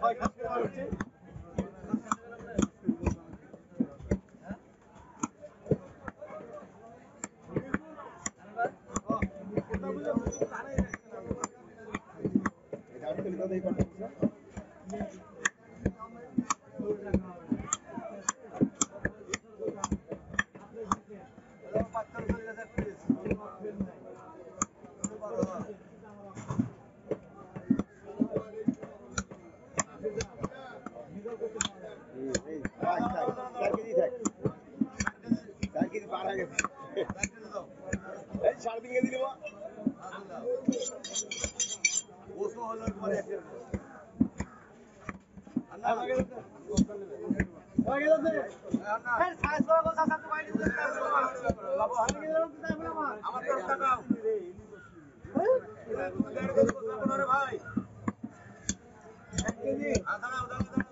Gracias. ভাই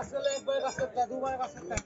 আসলে কয় গাছের দুবার গাছের না